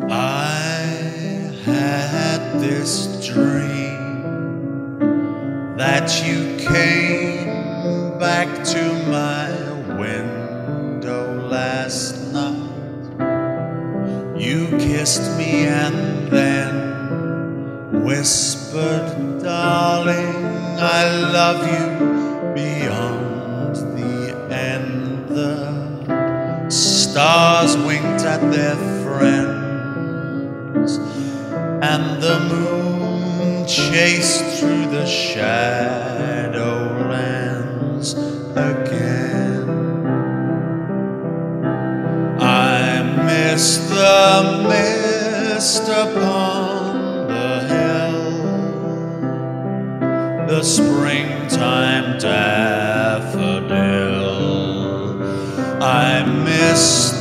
I had this dream that you came back to my window last night. You kissed me and then whispered, Darling, I love you beyond the end. The stars winked at their friends, and the moon chased through the shadowlands again. I miss the mist upon the hill, the springtime daffodil. I miss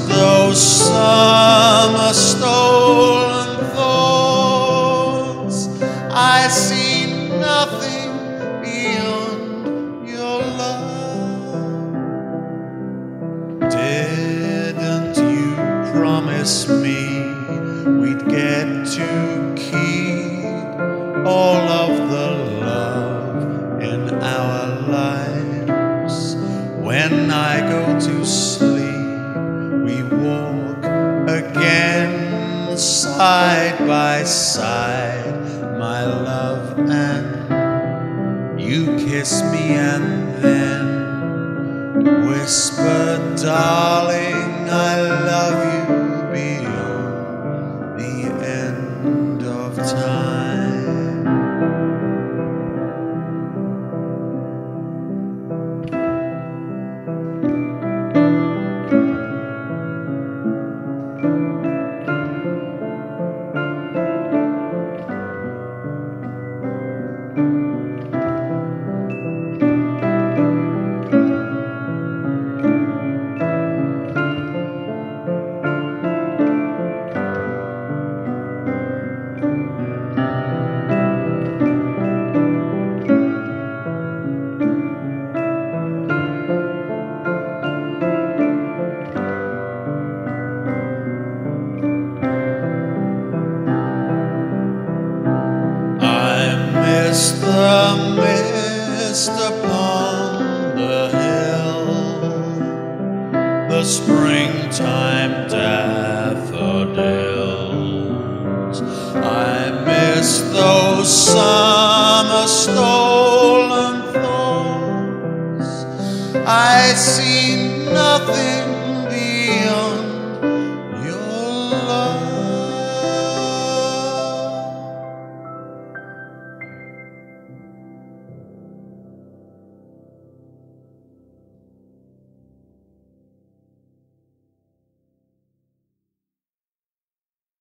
side by side, my love, and you kiss me and then whisper, darling, miss the mist upon the hill, the springtime daffodils. I miss those summer stolen thoughts. I see nothing